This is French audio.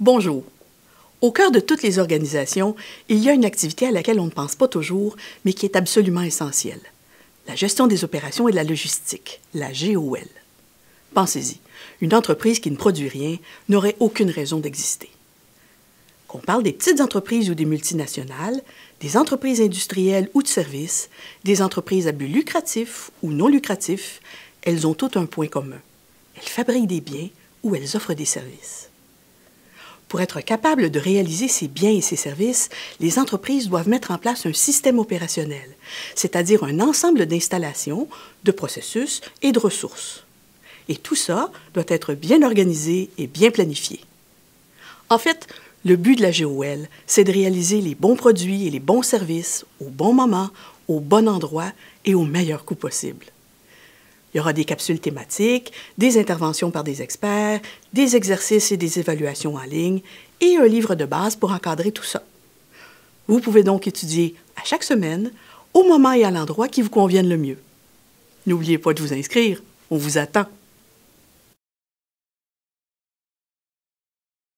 Bonjour. Au cœur de toutes les organisations, il y a une activité à laquelle on ne pense pas toujours, mais qui est absolument essentielle. La gestion des opérations et de la logistique, la GOL. Pensez-y, une entreprise qui ne produit rien n'aurait aucune raison d'exister. Qu'on parle des petites entreprises ou des multinationales, des entreprises industrielles ou de services, des entreprises à but lucratif ou non lucratif, elles ont toutes un point commun. Elles fabriquent des biens ou elles offrent des services. Pour être capable de réaliser ces biens et ces services, les entreprises doivent mettre en place un système opérationnel, c'est-à-dire un ensemble d'installations, de processus et de ressources. Et tout ça doit être bien organisé et bien planifié. En fait, le but de la GOL, c'est de réaliser les bons produits et les bons services au bon moment, au bon endroit et au meilleur coût possible. Il y aura des capsules thématiques, des interventions par des experts, des exercices et des évaluations en ligne et un livre de base pour encadrer tout ça. Vous pouvez donc étudier à chaque semaine, au moment et à l'endroit qui vous conviennent le mieux. N'oubliez pas de vous inscrire, on vous attend.